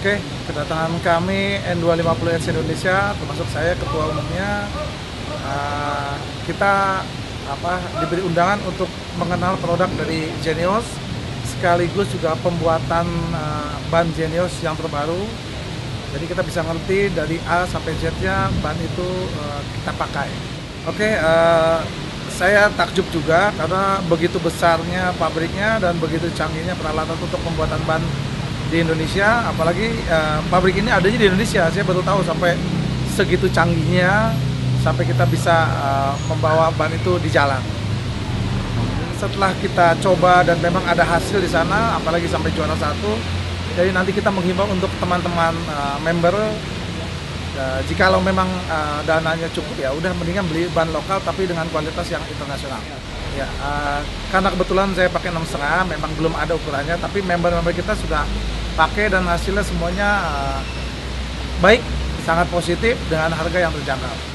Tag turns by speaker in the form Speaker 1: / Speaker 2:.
Speaker 1: Oke, kedatangan kami N250 Ads Indonesia, termasuk saya ketua umumnya, uh, kita apa diberi undangan untuk mengenal produk dari Genius, sekaligus juga pembuatan uh, ban Genius yang terbaru. Jadi kita bisa ngerti dari A sampai Z-nya ban itu uh, kita pakai. Oke, uh, saya takjub juga karena begitu besarnya pabriknya dan begitu canggihnya peralatan untuk pembuatan ban di Indonesia, apalagi uh, pabrik ini adanya di Indonesia. Saya baru tahu sampai segitu canggihnya sampai kita bisa uh, membawa ban itu di jalan. Setelah kita coba dan memang ada hasil di sana, apalagi sampai juara satu, jadi nanti kita menghimbau untuk teman-teman uh, member uh, jikalau memang uh, dananya cukup ya udah mendingan beli ban lokal tapi dengan kualitas yang internasional. Ya, uh, karena kebetulan saya pakai enam memang belum ada ukurannya, tapi member-member kita sudah pakai dan hasilnya semuanya uh, baik, sangat positif dengan harga yang terjangkau.